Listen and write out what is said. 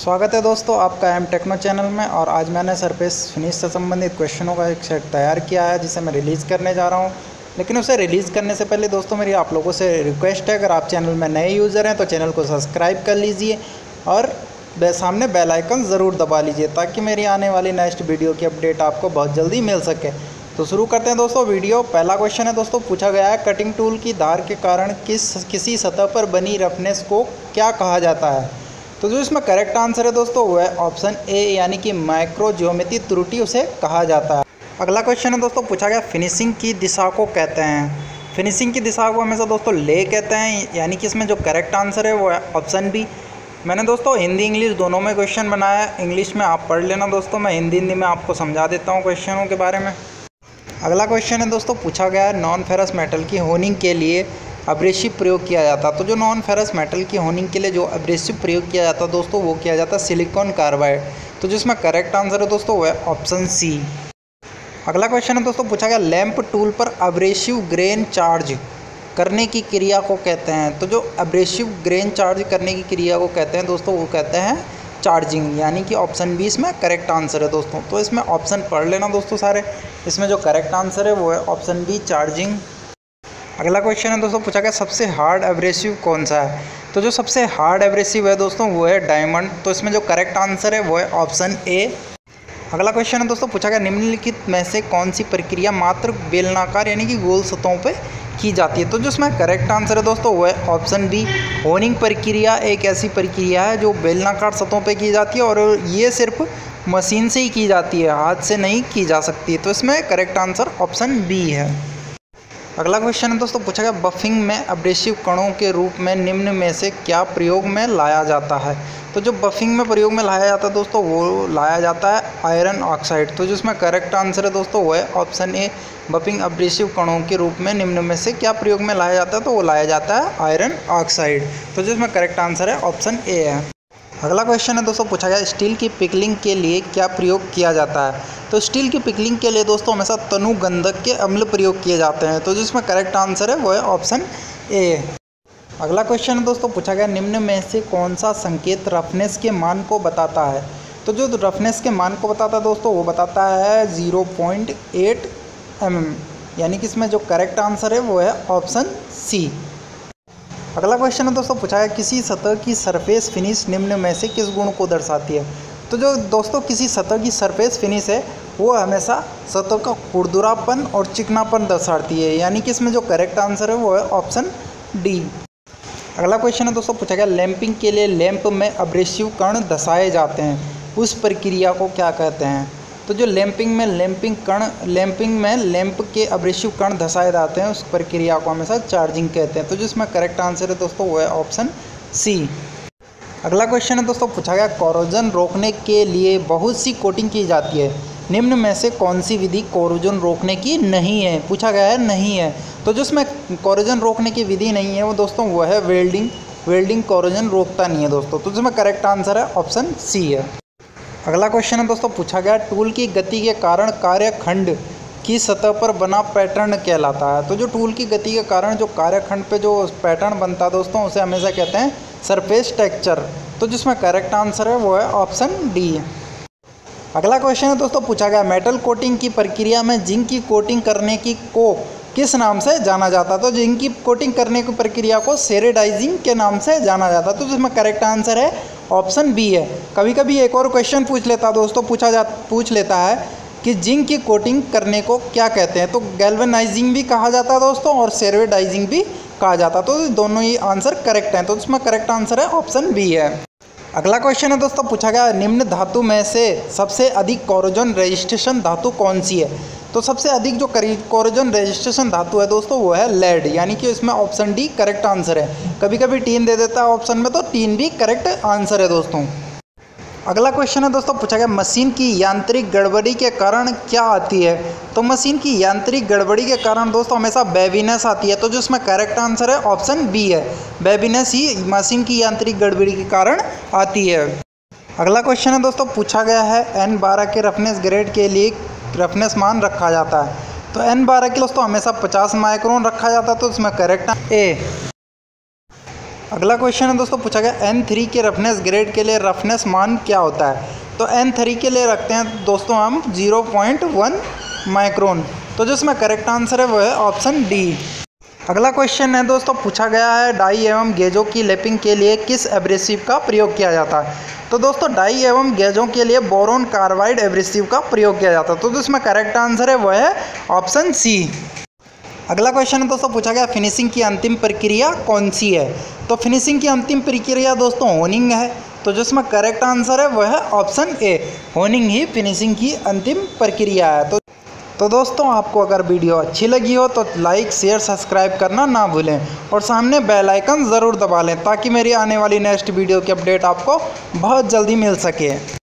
स्वागत है दोस्तों आपका एम टेक्नो चैनल में और आज मैंने सरफेस फिनिश से संबंधित क्वेश्चनों का एक सेट तैयार किया है, जिसे मैं रिलीज़ करने जा रहा हूँ। लेकिन उसे रिलीज़ करने से पहले दोस्तों मेरी आप लोगों से रिक्वेस्ट है, अगर आप चैनल में नए यूज़र हैं तो चैनल को सब्सक्राइब कर लीजिए और सामने बेल आइकन ज़रूर दबा लीजिए, ताकि मेरी आने वाली नेक्स्ट वीडियो की अपडेट आपको बहुत जल्दी मिल सके। तो शुरू करते हैं दोस्तों वीडियो। पहला क्वेश्चन है दोस्तों, पूछा गया है कटिंग टूल की धार के कारण किस, किसी सतह पर बनी रफनेस को क्या कहा जाता है? तो जो इसमें करेक्ट आंसर है दोस्तों, वो है ऑप्शन ए यानी कि माइक्रो ज्योमेट्री त्रुटि उसे कहा जाता है। अगला क्वेश्चन है दोस्तों, पूछा गया फिनिशिंग की दिशा को कहते हैं। फिनिशिंग की दिशा को हमेशा दोस्तों ले कहते हैं, यानी कि इसमें जो करेक्ट आंसर है वो है ऑप्शन बी मैंने दोस्तों, हिंदी, इंग्लिश दोनों में क्वेश्चन बनाया। इंग्लिश में आप पढ़ लेना दोस्तों, मैं हिंदी हिंदी में आपको समझा देता हूँ क्वेश्चनों के बारे में। अगला क्वेश्चन है दोस्तों, पूछा गया है नॉन फेरस मेटल की होनिंग के लिए। अब्रेसिव प्रयोग किया जाता तो जो नॉन फेरस मेटल की होनिंग के लिए जो अब्रेसिव प्रयोग किया जाता दोस्तों, वो किया जाता सिलिकॉन कार्बाइड तो जिसमें करेक्ट आंसर है दोस्तों, वो है ऑप्शन सी अगला क्वेश्चन है दोस्तों, पूछा गया लैंप टूल पर अब्रेसिव ग्रेन चार्ज करने की क्रिया को कहते हैं। तो जो अब्रेसिव ग्रेन चार्ज करने की क्रिया को कहते हैं दोस्तों, वो कहते हैं चार्जिंग यानी कि ऑप्शन बी इसमें करेक्ट आंसर है दोस्तों। तो इसमें ऑप्शन पढ़ लेना दोस्तों सारे। इसमें जो करेक्ट आंसर है, वो है ऑप्शन बी चार्जिंग अगला क्वेश्चन है दोस्तों, पूछा गया सबसे हार्ड एब्रेसिव कौन सा है? तो जो सबसे हार्ड एब्रेसिव है दोस्तों, वो है डायमंड तो इसमें जो करेक्ट आंसर है, वो है ऑप्शन ए अगला क्वेश्चन है दोस्तों, पूछा गया निम्नलिखित में से कौन सी प्रक्रिया मात्र बेलनाकार यानी कि गोल सतहों पर की जाती है? तो जो इसमें करेक्ट आंसर है दोस्तों, वो है ऑप्शन बी होनिंग प्रक्रिया एक ऐसी प्रक्रिया है जो बेलनाकार सतहों पर की जाती है और ये सिर्फ़ मशीन से ही की जाती है, हाथ से नहीं की जा सकती। तो इसमें करेक्ट आंसर ऑप्शन बी है। अगला क्वेश्चन है दोस्तों, पूछा गया, बफिंग में अब्रेसिव कणों के रूप में निम्न में से क्या प्रयोग में लाया जाता है? तो जो बफिंग में प्रयोग में लाया जाता है दोस्तों, वो लाया जाता है आयरन ऑक्साइड तो जिसमें करेक्ट आंसर है दोस्तों, वो है ऑप्शन ए बफिंग अब्रेसिव कणों के रूप में निम्न में से क्या प्रयोग में लाया जाता है? तो वो लाया जाता है आयरन ऑक्साइड तो जिसमें करेक्ट आंसर है ऑप्शन ए है। अगला क्वेश्चन है दोस्तों, पूछा गया स्टील की पिकलिंग के लिए क्या प्रयोग किया जाता है? तो स्टील की पिकलिंग के लिए दोस्तों, हमेशा तनु गंधक के अम्ल प्रयोग किए जाते हैं। तो जिसमें करेक्ट आंसर है, वो है ऑप्शन ए अगला क्वेश्चन है दोस्तों, पूछा गया, निम्न में से कौन सा संकेत रफनेस के मान को बताता है? तो जो रफनेस के मान को बताता है दोस्तों, वो बताता है ज़ीरो पॉइंट एट एम यानी कि इसमें जो करेक्ट आंसर है, वो है ऑप्शन सी अगला क्वेश्चन है दोस्तों, पूछा है किसी सतह की सरफेस फिनिश निम्न में से किस गुण को दर्शाती है? तो जो दोस्तों, किसी सतह की सरफेस फिनिश है, वो हमेशा सतह का खुरदुरापन और चिकनापन दर्शाती है। यानी कि इसमें जो करेक्ट आंसर है, वो है ऑप्शन डी अगला क्वेश्चन है दोस्तों, पूछा गया, लैंपिंग के लिए लैंप में अब्रेसिव कण दसाए जाते हैं। उस प्रक्रिया को क्या कहते हैं? तो जो लैंपिंग में लैंपिंग कण, लैंपिंग में लैंप के अब्रेसिव कण धसाए जाते हैं, उस प्रक्रिया को हमेशा चार्जिंग कहते हैं। तो जिसमें करेक्ट आंसर है दोस्तों, वो है ऑप्शन सी अगला क्वेश्चन है दोस्तों, पूछा गया कोरोजन रोकने के लिए बहुत सी कोटिंग की जाती है। निम्न में से कौन सी विधि कोरोजन रोकने की नहीं है? पूछा गया है, नहीं है। तो जो इसमें कोरोजन रोकने की विधि नहीं है, वो दोस्तों, वो है वेल्डिंग वेल्डिंग कोरोजन रोकता नहीं है दोस्तों। तो जिसमें करेक्ट आंसर है ऑप्शन सी है। अगला क्वेश्चन है दोस्तों, पूछा गया टूल की गति के कारण कार्यखंड की सतह पर बना पैटर्न कहलाता है। तो जो टूल की गति के कारण जो कार्यखंड पे जो पैटर्न बनता है दोस्तों, उसे हमेशा कहते हैं सरफेस टेक्चर तो जिसमें करेक्ट आंसर है, वो है ऑप्शन डी अगला क्वेश्चन है दोस्तों, पूछा गया मेटल कोटिंग की प्रक्रिया में जिंक की कोटिंग करने की को किस नाम से जाना जाता तो जिंक की कोटिंग करने की प्रक्रिया को सेरेडाइजिंग के नाम से जाना जाता है। तो जिसमें करेक्ट आंसर है ऑप्शन बी है। कभी कभी एक और क्वेश्चन पूछ लेता दोस्तों, पूछा जा, पूछ लेता है कि जिंक की कोटिंग करने को क्या कहते हैं? तो गैल्वेनाइजिंग भी कहा जाता है, दोस्तों, और सेरेडाइजिंग भी कहा जाता तो दोनों ही आंसर करेक्ट हैं। तो इसमें करेक्ट आंसर है ऑप्शन बी है। अगला क्वेश्चन है, दोस्तों, पूछा गया, निम्न धातु में से सबसे अधिक कोरोजन रजिस्ट्रेशन धातु कौन सी है? तो सबसे अधिक जो कोरोजन रजिस्ट्रेशन धातु है दोस्तों, वो है लेड यानी कि इसमें ऑप्शन डी करेक्ट आंसर है। कभी कभी टीन दे देता है ऑप्शन में तो टीन भी करेक्ट आंसर है दोस्तों। अगला क्वेश्चन है दोस्तों, पूछा गया मशीन की यांत्रिक गड़बड़ी के कारण क्या आती है? तो मशीन की यांत्रिक गड़बड़ी के कारण दोस्तों, हमेशा बेबीनेस आती है। तो जो इसमें करेक्ट आंसर है ऑप्शन बी है। बेबीनेस ही मशीन की यांत्रिक गड़बड़ी के कारण आती है। अगला क्वेश्चन है दोस्तों, पूछा गया है एन बारह के रफनेस ग्रेड के लिए रफनेस मान रखा जाता है। तो एन बारह के दोस्तों हमेशा पचास माइक्रोन रखा जाता है तो इसमें करेक्ट ए अगला क्वेश्चन है दोस्तों, पूछा गया एन थ्री के रफनेस ग्रेड के लिए रफनेस मान क्या होता है? तो एन थ्री के लिए रखते हैं दोस्तों हम ज़ीरो पॉइंट वन माइक्रोन तो जो इसमें करेक्ट आंसर है, वो है ऑप्शन डी अगला क्वेश्चन है दोस्तों, पूछा गया है डाई एवं गेजों की लेपिंग के लिए किस एब्रेसिव का प्रयोग किया जाता है? तो दोस्तों, डाई एवं गेजों के लिए बोरोन कार्बाइड एब्रेसिव का प्रयोग किया जाता है। तो इसमें करेक्ट आंसर है, वह है ऑप्शन सी अगला क्वेश्चन है दोस्तों, पूछा गया फिनिशिंग की अंतिम प्रक्रिया कौन सी है? तो फिनिशिंग की अंतिम प्रक्रिया दोस्तों, होनिंग है। तो जिसमें करेक्ट आंसर है, वह है ऑप्शन ए होनिंग ही फिनिशिंग की अंतिम प्रक्रिया है। तो तो दोस्तों, आपको अगर वीडियो अच्छी लगी हो तो लाइक शेयर सब्सक्राइब करना ना भूलें और सामने बेल आइकन ज़रूर दबा लें ताकि मेरी आने वाली नेक्स्ट वीडियो की अपडेट आपको बहुत जल्दी मिल सके।